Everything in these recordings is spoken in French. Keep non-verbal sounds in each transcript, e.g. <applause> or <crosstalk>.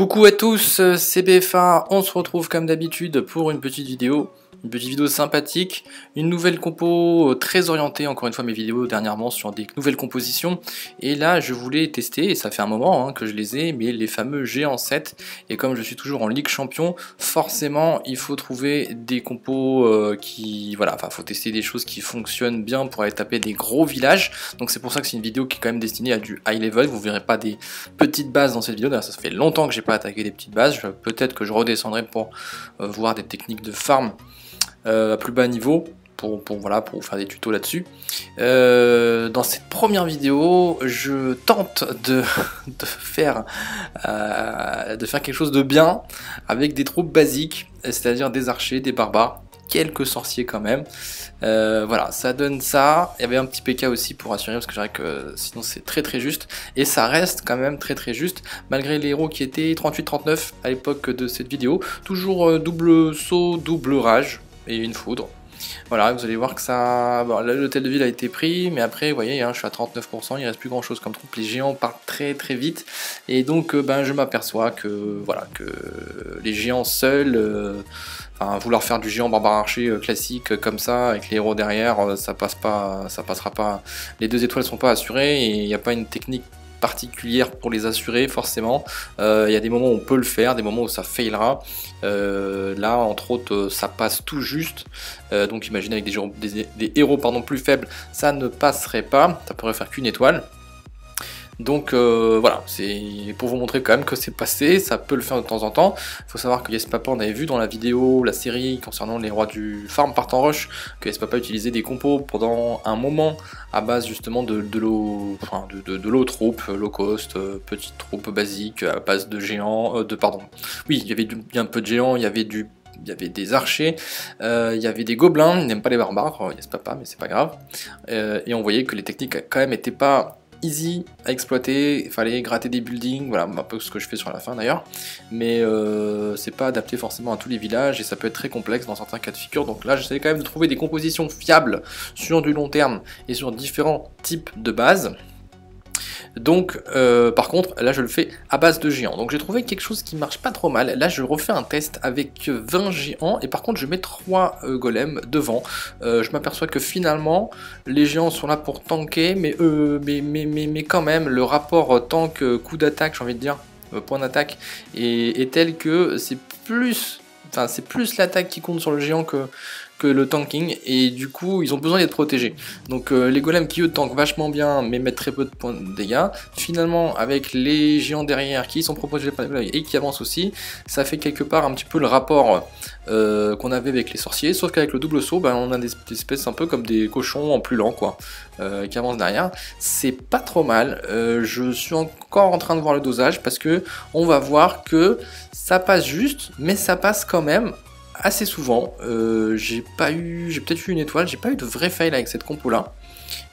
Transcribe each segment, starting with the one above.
Coucou à tous, c'est BFA, on se retrouve comme d'habitude pour une petite vidéo une petite vidéo sympathique, une nouvelle compo euh, très orientée, encore une fois mes vidéos dernièrement sur des nouvelles compositions, et là je voulais tester, et ça fait un moment hein, que je les ai, mais les fameux géants 7, et comme je suis toujours en Ligue Champion, forcément il faut trouver des compos euh, qui, voilà, enfin faut tester des choses qui fonctionnent bien pour aller taper des gros villages, donc c'est pour ça que c'est une vidéo qui est quand même destinée à du high level, vous verrez pas des petites bases dans cette vidéo, ça fait longtemps que j'ai pas attaqué des petites bases, peut-être que je redescendrai pour euh, voir des techniques de farm à plus bas niveau pour, voilà, pour faire des tutos là-dessus. Euh, dans cette première vidéo, je tente <laughs> de, faire, euh, de faire quelque chose de bien avec des troupes basiques, c'est-à-dire des archers, des barbares, quelques sorciers quand même. voilà, ça donne ça. Il y avait un petit PK aussi pour assurer, parce que je dirais que sinon c'est très très juste. Et ça reste quand même très très juste, malgré les héros qui étaient 38-39 à l'époque de cette vidéo. Toujours double saut, double rage et une foudre. Voilà, vous allez voir que ça... L'hôtel de ville a été pris, mais après, vous voyez, hein, je suis à 39%, il reste plus grand chose comme troupe. Les géants partent très très vite, et donc euh, ben, je m'aperçois que, voilà, que les géants seuls... Euh, enfin, vouloir faire du géant barbare archer euh, classique comme ça avec les héros derrière, ça passe pas, ça passera pas. Les deux étoiles sont pas assurées et il n'y a pas une technique particulière pour les assurer forcément. Euh, il y a des moments où on peut le faire, des moments où ça faillera. Euh, là, entre autres, euh, ça passe tout juste. donc imaginez avec des, des héros pardon, plus faibles, ça ne passerait pas. Ça pourrait faire qu'une étoile. Donc euh, voilà, c'est pour vous montrer quand même que c'est passé, ça peut le faire de temps en temps. Il faut savoir que Yes Papa, on avait vu dans la vidéo, la série concernant les rois du farm part en rush, que Yes Papa utilisait des compos pendant un moment à base justement de, de l'eau enfin, de, de, l'eau troupe, low cost, euh, petite troupe basique à base de géants, euh, de pardon. Oui, il y avait du, un peu de géants, il y avait du il y avait des archers, il y avait des gobelins, ils n'aiment pas les barbares, yes papa, mais c'est pas grave. et on voyait que les techniques quand même étaient pas easy à exploiter, il fallait gratter des buildings, voilà, un peu ce que je fais sur la fin d'ailleurs, mais euh, c'est pas adapté forcément à tous les villages et ça peut être très complexe dans certains cas de figure, donc là j'essaie quand même de trouver des compositions fiables sur du long terme et sur différents types de bases. Donc, euh, par contre, là, je le fais à base de géants. Donc, j'ai trouvé quelque chose qui marche pas trop mal. Là, je refais un test avec 20 géants, et par contre, je mets 3 euh, golems devant. Euh, je m'aperçois que finalement, les géants sont là pour tanker, mais, mais, mais, mais, mais quand même, le rapport tank-coup d'attaque, j'ai envie de dire, point d'attaque, est, est tel que c'est plus... Enfin, c'est plus l'attaque qui compte sur le géant que, le tanking et du coup ils ont besoin d'être protégés. Donc euh, les golems qui eux tankent vachement bien mais mettent très peu de points de dégâts, finalement avec les géants derrière qui sont proposés et qui avancent aussi, ça fait quelque part un petit peu le rapport euh, qu'on avait avec les sorciers, sauf qu'avec le double saut, ben, on a des espèces un peu comme des cochons en plus lent quoi, euh, qui avancent derrière. C'est pas trop mal, je suis encore en train de voir le dosage parce que on va voir que ça passe juste, mais ça passe quand même assez souvent. Euh, j'ai pas eu, j'ai peut-être eu une étoile, j'ai pas eu de vrai fail avec cette compo là.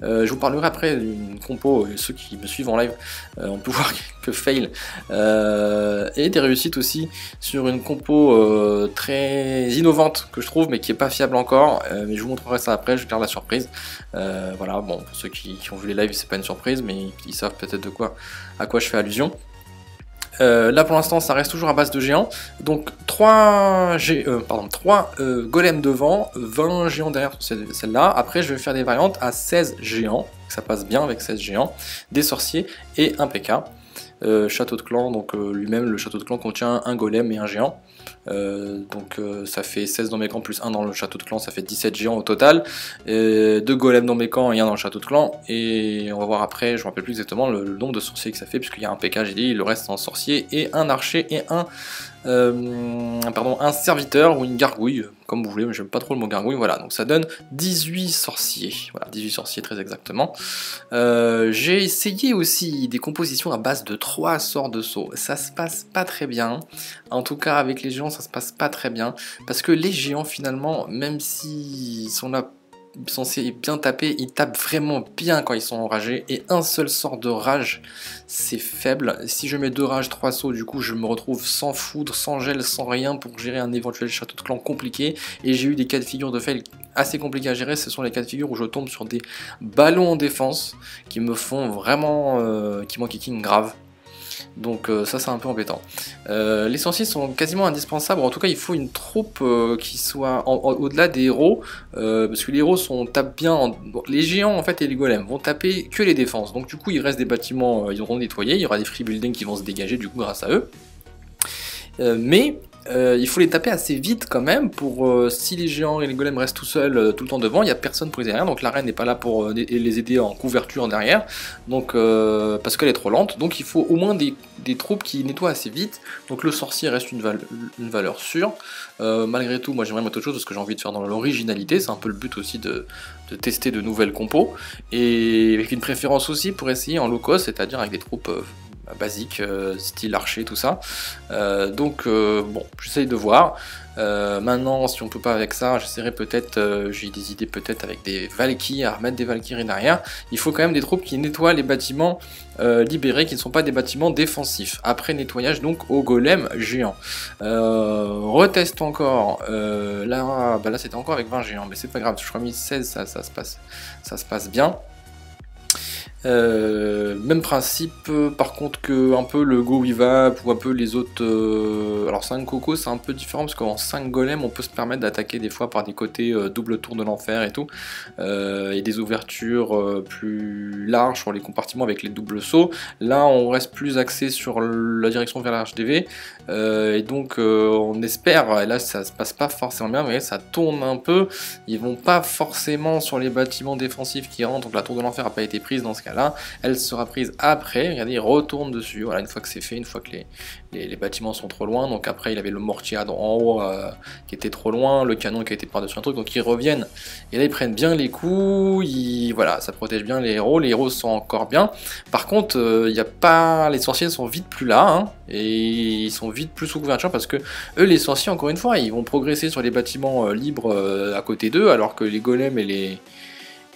Euh, je vous parlerai après d'une compo, euh, ceux qui me suivent en live on peut <laughs> voir que fail et des réussites aussi sur une compo très innovante que je trouve mais qui est pas fiable encore. mais je vous montrerai ça après, je garde la surprise. voilà, bon pour ceux qui, qui ont vu les lives c'est pas une surprise mais ils savent peut-être de quoi à quoi je fais allusion. Euh, là pour l'instant ça reste toujours à base de géants. Donc 3, euh, pardon, 3 euh, golems devant, 20 géants derrière celle-là. Après je vais faire des variantes à 16 géants, ça passe bien avec 16 géants, des sorciers et un PK. Château de clan, donc lui-même le château de clan contient un golem et un géant. Euh, donc ça fait 16 dans mes camps plus 1 dans le château de clan, ça fait 17 géants au total. deux golems dans mes camps et un dans le château de clan. Et on va voir après, je me rappelle plus exactement le, nombre de sorciers que ça fait, puisqu'il y a un PK, j'ai dit, le reste en sorcier et un archer et un euh, pardon, un serviteur ou une gargouille, comme vous voulez, mais j'aime pas trop le mot gargouille, voilà, donc ça donne 18 sorciers, voilà, 18 sorciers très exactement. Euh, j'ai essayé aussi des compositions à base de 3 sorts de saut, ça se passe pas très bien, en tout cas avec les ça se passe pas très bien, parce que les géants finalement, même s'ils sont là censés bien taper, ils tapent vraiment bien quand ils sont enragés, et un seul sort de rage, c'est faible. Si je mets deux rages, trois sauts, du coup je me retrouve sans foudre, sans gel, sans rien pour gérer un éventuel château de clan compliqué, et j'ai eu des cas de figure de fail assez compliqués à gérer, ce sont les cas de figure où je tombe sur des ballons en défense qui me font vraiment, euh, qui m'enquiquinent grave. Donc ça c'est un peu embêtant. les sorciers sont quasiment indispensables, en tout cas il faut une troupe qui soit au-delà des héros, parce que les héros sont tapent bien, les géants en fait et les golems vont taper que les défenses, donc du coup il reste des bâtiments, ils auront nettoyé, il y aura des free buildings qui vont se dégager du coup grâce à eux. mais euh, il faut les taper assez vite quand même pour euh, si les géants et les golems restent tout seuls euh, tout le temps devant, il n'y a personne pour les derrière, donc la reine n'est pas là pour les aider en couverture derrière, donc parce qu'elle est trop lente, donc il faut au moins des, troupes qui nettoient assez vite, donc le sorcier reste une, valeur sûre, malgré tout moi j'aimerais mettre autre chose parce que j'ai envie de faire dans l'originalité, c'est un peu le but aussi de, de, tester de nouvelles compos, et avec une préférence aussi pour essayer en low cost, c'est-à-dire avec des troupes basique, euh, style archer, tout ça. Euh, donc euh, bon, j'essaye de voir. maintenant, si on peut pas avec ça, j'essaierai peut-être, j'ai des idées peut-être avec des Valkyries, à remettre des Valkyries derrière. Il faut quand même des troupes qui nettoient les bâtiments libérés, qui ne sont pas des bâtiments défensifs. Après nettoyage, donc au golem géant. reteste encore. là, bah là c'était encore avec 20 géants, mais c'est pas grave. Je crois mis 16, ça, ça se passe, ça se passe bien. Euh, même principe, euh, par contre, que un peu le Go Wivap ou un peu les autres. Euh, alors, 5 Coco, c'est un peu différent parce qu'en 5 Golem, on peut se permettre d'attaquer des fois par des côtés double tour de l'enfer et tout. et des ouvertures plus larges sur les compartiments avec les doubles sauts. Là, on reste plus axé sur la direction vers la HDV. et donc, on espère, et là, ça se passe pas forcément bien, mais ça tourne un peu. Ils vont pas forcément sur les bâtiments défensifs qui rentrent. Donc, la tour de l'enfer a pas été prise dans ce cas elle sera prise après, regardez, il retourne dessus, voilà, une fois que c'est fait, une fois que les, bâtiments sont trop loin, donc après il avait le mortier en haut euh, qui était trop loin, le canon qui était par-dessus un truc, donc ils reviennent, et là ils prennent bien les coups, voilà, ça protège bien les héros, les héros sont encore bien, par contre, euh, il n'y a pas, les sorciers sont vite plus là, hein, et ils sont vite plus sous couverture, parce que eux, les sorciers, encore une fois, ils vont progresser sur les bâtiments euh, libres à côté d'eux, alors que les golems et les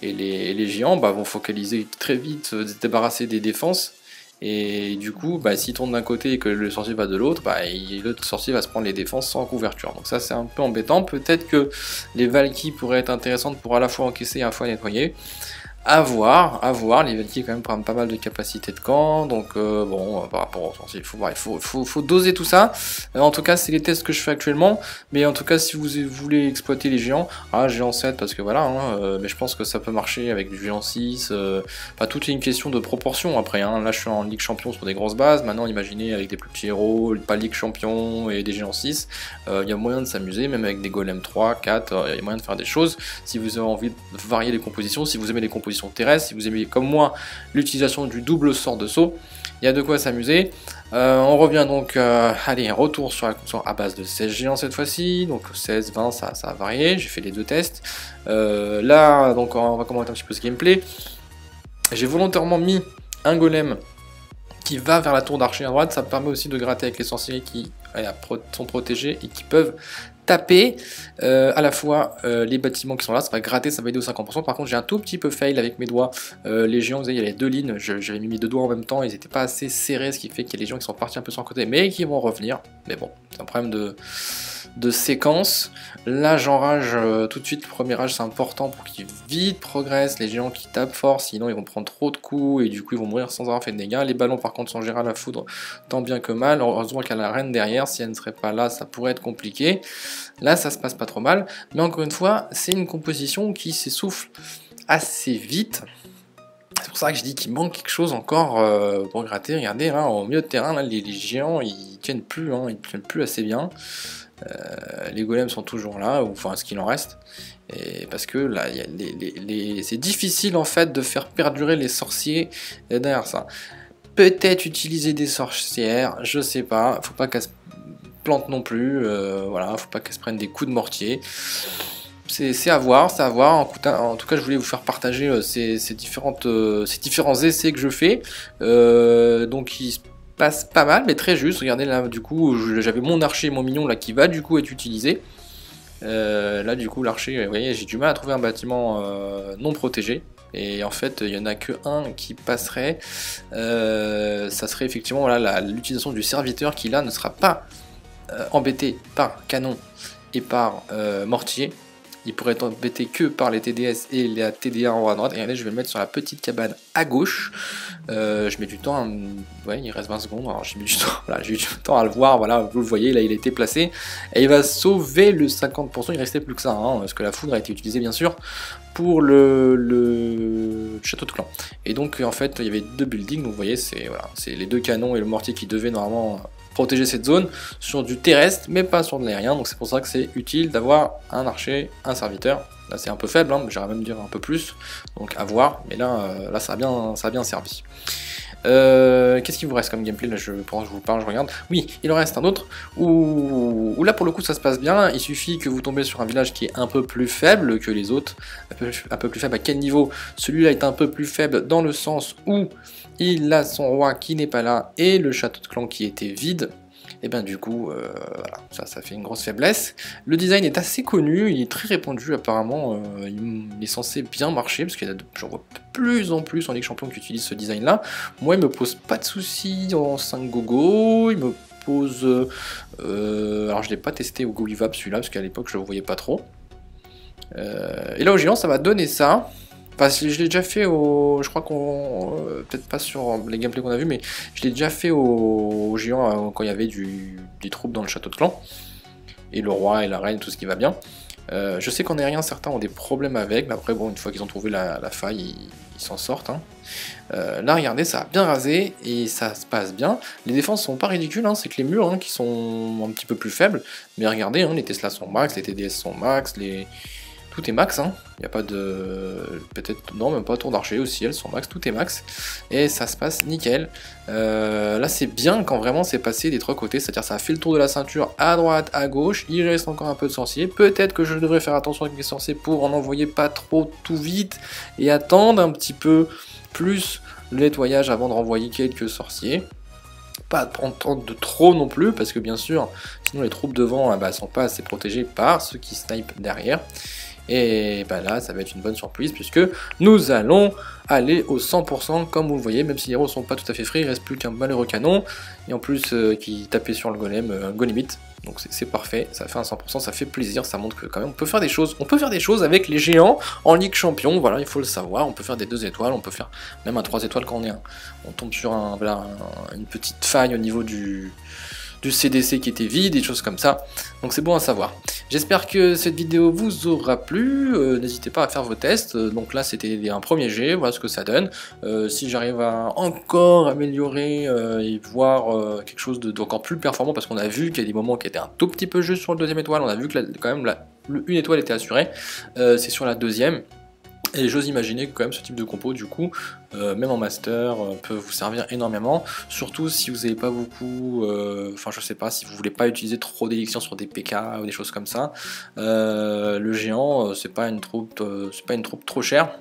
et les, géants bah, vont focaliser très vite, se débarrasser des défenses. Et du coup, bah, s'il tourne d'un côté et que le sorcier va de l'autre, bah, l'autre sorcier va se prendre les défenses sans couverture. Donc ça c'est un peu embêtant. Peut-être que les Valkyries pourraient être intéressantes pour à la fois encaisser et à la fois nettoyer. À voir, à voir, quand même prennent pas mal de capacité de camp, donc euh, bon, euh, par rapport au il faut, il faut, doser tout ça. Euh, en tout cas, c'est les tests que je fais actuellement, mais en tout cas, si vous voulez exploiter les géants, ah, géant 7, parce que voilà, hein, mais je pense que ça peut marcher avec du géant 6, pas tout est une question de proportion après, hein. là je suis en Ligue Champion sur des grosses bases, maintenant imaginez avec des plus petits héros, pas Ligue Champion et des géants 6, il y a moyen de s'amuser, même avec des golems 3, 4, il y a moyen de faire des choses, si vous avez envie de varier les compositions, si vous aimez les compositions terrestre, si vous aimez comme moi l'utilisation du double sort de saut, il y a de quoi s'amuser. Euh, on revient donc, euh, allez, retour sur la console à base de 16 géants cette fois-ci, donc 16, 20, ça, ça a varié, j'ai fait les deux tests. Euh, là, donc on va commenter un petit peu ce gameplay. J'ai volontairement mis un golem qui va vers la tour d'archer à droite, ça permet aussi de gratter avec les sorciers qui sont protégés et qui peuvent taper euh, à la fois euh, les bâtiments qui sont là, ça va gratter, ça va aider au 50%. Par contre, j'ai un tout petit peu fail avec mes doigts. Euh, les vous voyez, il y avait deux lignes, j'avais mis mes deux doigts en même temps, ils n'étaient pas assez serrés, ce qui fait qu'il y a les gens qui sont partis un peu sur le côté, mais qui vont revenir. Mais bon, c'est un problème de, de séquence. Là, j'enrage euh, tout de suite. Le premier rage, c'est important pour qu'ils vite progressent. Les géants qui tapent fort, sinon ils vont prendre trop de coups et du coup ils vont mourir sans avoir fait de dégâts. Les ballons, par contre, sont gérés à la foudre tant bien que mal. Heureusement qu'il y a la reine derrière. Si elle ne serait pas là, ça pourrait être compliqué. Là, ça se passe pas trop mal. Mais encore une fois, c'est une composition qui s'essouffle assez vite. C'est pour ça que je dis qu'il manque quelque chose encore euh, pour gratter. Regardez, là, au milieu de terrain, là, les, géants, ils tiennent plus, hein, ils tiennent plus assez bien. Euh, les golems sont toujours là, ou enfin ce qu'il en reste. Et parce que là, c'est difficile en fait de faire perdurer les sorciers derrière ça. Peut-être utiliser des sorcières, je sais pas. Faut pas qu'elles se plantent non plus. Euh, voilà, faut pas qu'elles se prennent des coups de mortier. C'est à voir, c'est à voir. En, tout cas, je voulais vous faire partager euh, ces, différentes, ces différents essais que je fais. donc, ils pas mal, mais très juste. Regardez là, du coup, j'avais mon archer, mon mignon là qui va du coup être utilisé. Euh, là, du coup, l'archer, vous voyez, j'ai du mal à trouver un bâtiment euh, non protégé. Et en fait, il y en a que un qui passerait. Euh, ça serait effectivement voilà, l'utilisation du serviteur qui là ne sera pas embêté par canon et par mortier. Il pourrait être embêté que par les TDS et la TDA en haut à droite. Regardez, je vais le mettre sur la petite cabane à gauche. Euh, je mets du temps, à... ouais, il reste 20 secondes, alors j'ai mis du temps, voilà, j'ai eu du temps à le voir, voilà, vous le voyez, là il a été placé, et il va sauver le 50%, il restait plus que ça, hein, parce que la foudre a été utilisée bien sûr pour le, château de clan. Et donc en fait il y avait deux buildings, vous voyez c'est les deux canons et le mortier qui devaient normalement protéger cette zone sur du terrestre, mais pas sur de l'aérien. Donc c'est pour ça que c'est utile d'avoir un archer, un serviteur. Là c'est un peu faible, hein, j'aimerais même dire un peu plus. Donc à voir, mais là, euh, là ça, a bien, ça a bien servi. Euh, qu'est-ce qu'il vous reste comme gameplay Là, je pense, je vous parle, je regarde. Oui, il en reste un autre où, là, pour le coup, ça se passe bien. Il suffit que vous tombez sur un village qui est un peu plus faible que les autres. Un peu, un peu plus faible à quel niveau? Celui-là est un peu plus faible dans le sens où il a son roi qui n'est pas là et le château de clan qui était vide. Et bien du coup, euh, voilà, ça, fait une grosse faiblesse. Le design est assez connu, il est très répandu apparemment, euh, il est censé bien marcher, parce qu'il y a j'en vois de plus en plus en Ligue Champion qui utilisent ce design-là. Moi, il me pose pas de soucis en 5 gogo, il me pose... Euh, alors je l'ai pas testé au GoGiveUp celui-là, parce qu'à l'époque je le voyais pas trop. et là au géant, ça va donner ça je l'ai déjà fait au. Je crois qu'on. Euh, peut-être pas sur les gameplays qu'on a vu, mais je l'ai déjà fait au, géant euh, quand il y avait des troupes dans le château de clan. Et le roi et la reine, tout ce qui va bien. Euh, je sais qu'en aérien, certains ont des problèmes avec, mais après, bon, une fois qu'ils ont trouvé la, faille, ils s'en sortent. Hein. là, regardez, ça a bien rasé et ça se passe bien. Les défenses sont pas ridicules, hein, c'est que les murs hein, qui sont un petit peu plus faibles. Mais regardez, les Tesla sont max, les TDS sont max, les, tout est max, hein. Il n'y a pas de... Peut-être... Non, même pas tour d'archer aussi, elles sont max, tout est max. Et ça se passe nickel. Euh, là, c'est bien quand vraiment c'est passé des trois côtés, c'est-à-dire ça a fait le tour de la ceinture à droite, à gauche, il reste encore un peu de sorciers. Peut-être que je devrais faire attention avec mes sorciers pour en envoyer pas trop tout vite et attendre un petit peu plus le nettoyage avant de renvoyer quelques sorciers pas prendre de trop non plus, parce que bien sûr, sinon les troupes devant ne ah bah, sont pas assez protégées par ceux qui snipe derrière. Et bah là, ça va être une bonne surprise puisque nous allons aller au 100% comme vous le voyez, même si les héros sont pas tout à fait frais, il reste plus qu'un malheureux canon, et en plus euh, qui tapait sur le golem, euh, un golemite, donc c'est parfait, ça fait un 100%, ça fait plaisir, ça montre que quand même on peut faire des choses, on peut faire des choses avec les géants en Ligue Champion, voilà, il faut le savoir, on peut faire des 2 étoiles, on peut faire même un 3 étoiles quand on est on tombe sur une petite faille au niveau du, du CDC qui était vide, des choses comme ça. Donc c'est bon à savoir. J'espère que cette vidéo vous aura plu. Euh, n'hésitez pas à faire vos tests. Euh, donc là c'était un premier jet, voilà ce que ça donne. Euh, si j'arrive à encore améliorer et voir quelque chose d'encore plus performant, parce qu'on a vu qu'il y a des moments qui étaient un tout petit peu juste sur le deuxième étoile, on a vu que quand même une étoile était assurée. c'est sur la deuxième. Et j'ose imaginer que quand même ce type de compo, du coup, euh, même en master, euh, peut vous servir énormément. Surtout si vous n'avez pas beaucoup, euh, enfin je sais pas, si vous voulez pas utiliser trop d'élections sur des PK ou des choses comme ça. le géant, c'est pas c'est pas une troupe trop chère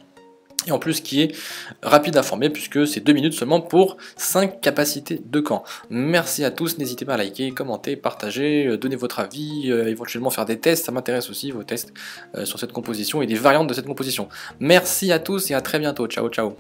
et en plus qui est rapide à former puisque c'est 2 minutes seulement pour 5 capacités de camp. Merci à tous, n'hésitez pas à liker, commenter, partager, euh, donner votre avis, euh, éventuellement faire des tests, ça m'intéresse aussi vos tests euh, sur cette composition et des variantes de cette composition. Merci à tous et à très bientôt, ciao ciao